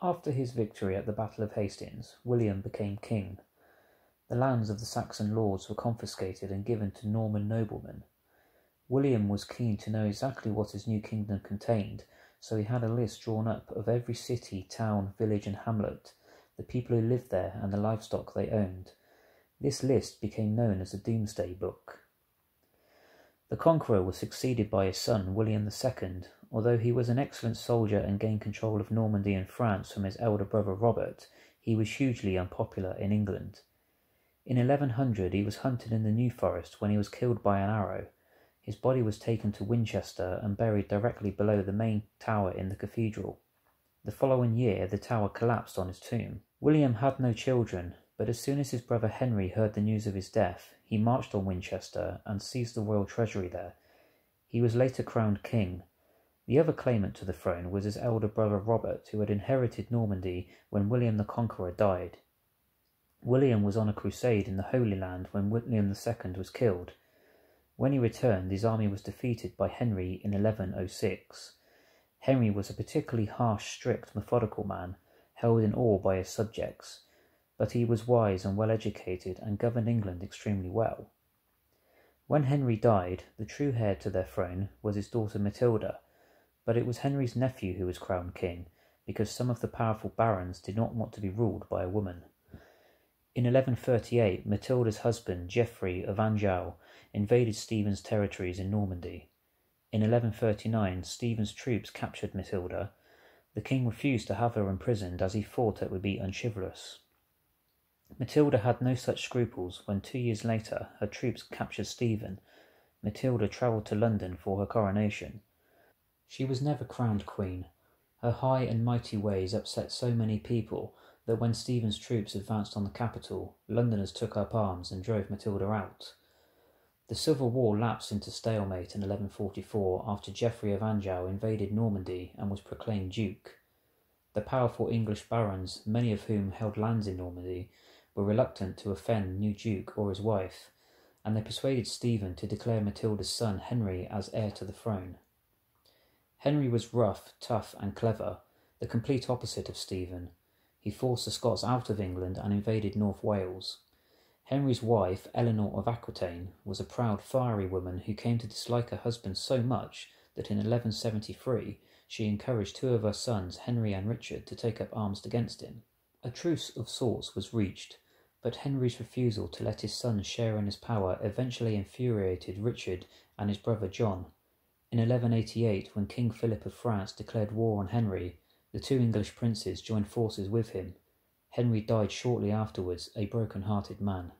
After his victory at the Battle of Hastings, William became king. The lands of the Saxon lords were confiscated and given to Norman noblemen. William was keen to know exactly what his new kingdom contained, so he had a list drawn up of every city, town, village, and hamlet, the people who lived there, and the livestock they owned. This list became known as the Domesday Book. The conqueror was succeeded by his son William II, although he was an excellent soldier and gained control of Normandy and France from his elder brother Robert, he was hugely unpopular in England. In 1100 he was hunted in the New Forest when he was killed by an arrow. His body was taken to Winchester and buried directly below the main tower in the cathedral. The following year the tower collapsed on his tomb. William had no children, but as soon as his brother Henry heard the news of his death, he marched on Winchester and seized the royal treasury there. He was later crowned king, the other claimant to the throne was his elder brother Robert, who had inherited Normandy when William the Conqueror died. William was on a crusade in the Holy Land when William II was killed. When he returned, his army was defeated by Henry in 1106. Henry was a particularly harsh, strict, methodical man, held in awe by his subjects, but he was wise and well educated and governed England extremely well. When Henry died, the true heir to their throne was his daughter Matilda, but it was Henry's nephew who was crowned king, because some of the powerful barons did not want to be ruled by a woman. In 1138, Matilda's husband, Geoffrey of Anjou, invaded Stephen's territories in Normandy. In 1139, Stephen's troops captured Matilda. The king refused to have her imprisoned as he thought it would be unchivalrous. Matilda had no such scruples when two years later her troops captured Stephen. Matilda travelled to London for her coronation. She was never crowned queen. Her high and mighty ways upset so many people that when Stephen's troops advanced on the capital, Londoners took up arms and drove Matilda out. The civil war lapsed into stalemate in 1144 after Geoffrey of Anjou invaded Normandy and was proclaimed duke. The powerful English barons, many of whom held lands in Normandy, were reluctant to offend the new duke or his wife, and they persuaded Stephen to declare Matilda's son Henry as heir to the throne. Henry was rough, tough, and clever, the complete opposite of Stephen. He forced the Scots out of England and invaded North Wales. Henry's wife, Eleanor of Aquitaine, was a proud, fiery woman who came to dislike her husband so much that in 1173 she encouraged two of her sons, Henry and Richard, to take up arms against him. A truce of sorts was reached, but Henry's refusal to let his sons share in his power eventually infuriated Richard and his brother John. In 1188, when King Philip of France declared war on Henry, the two English princes joined forces with him. Henry died shortly afterwards, a broken-hearted man.